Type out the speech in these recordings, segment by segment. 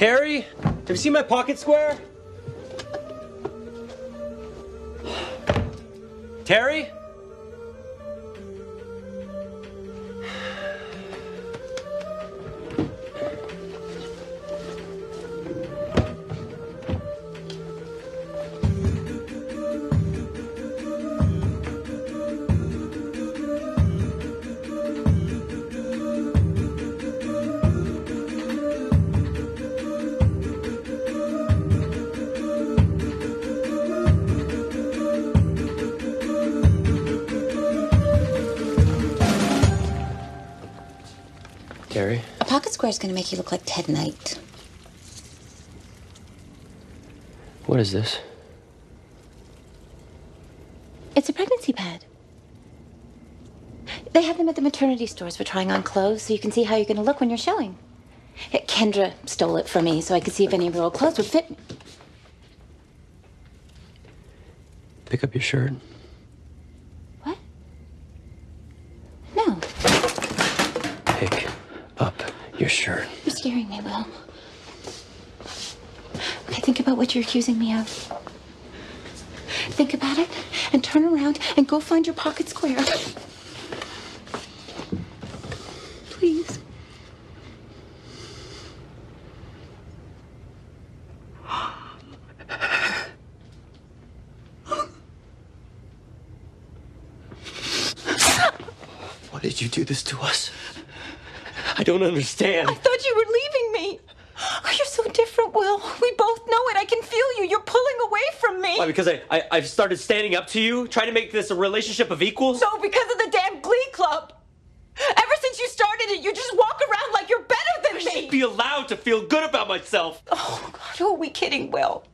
Terri, have you seen my pocket square? Terri? A pocket square is going to make you look like Ted Knight. What is this? It's a pregnancy pad. They have them at the maternity stores for trying on clothes so you can see how you're going to look when you're showing. Kendra stole it from me so I could see if any of her old clothes would fit me. Pick up your shirt. What? No. Pick up your shirt. You're scaring me, Will. Okay, think about what you're accusing me of. Think about it and turn around and go find your pocket square. Please. Why did you do this to us? I don't understand. I thought you were leaving me. Oh, you're so different, Will. We both know it. I can feel you. You're pulling away from me. Why? Because I, I I've started standing up to you, trying to make this a relationship of equals. No, because of the damn Glee Club. Ever since you started it, you just walk around like you're better than me! I me. should be allowed to feel good about myself. Oh, God, who are we kidding, Will?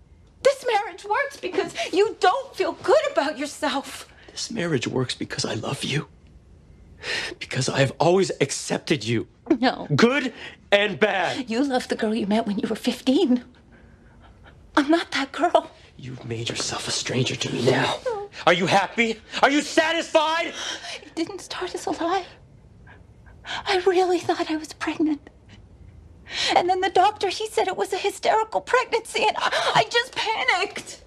This marriage works because you don't feel good about yourself. This marriage works because I love you. Because I've always accepted you, No. good and bad. You love the girl you met when you were 15. I'm not that girl. You've made yourself a stranger to me now. Are you happy? Are you satisfied? It didn't start as a lie. I really thought I was pregnant. And then the doctor, he said it was a hysterical pregnancy, and I, I just panicked.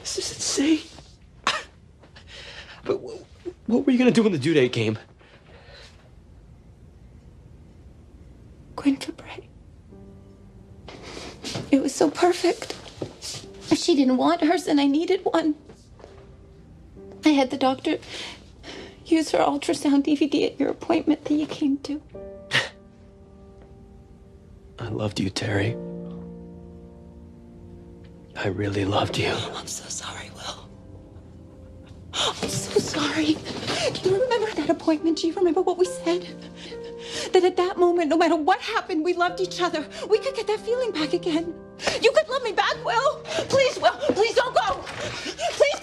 This is insane. What were you gonna do when the due date came? Quinn Fabray. It was so perfect. She didn't want hers, and I needed one. I had the doctor use her ultrasound DVD at your appointment that you came to. I loved you, Terri. I really loved you. I'm so sorry, Will. I'm so sorry. Do you remember that appointment? Do you remember what we said? That at that moment, no matter what happened, we loved each other. We could get that feeling back again. You could love me back, Will. Please, Will. Please don't go. Please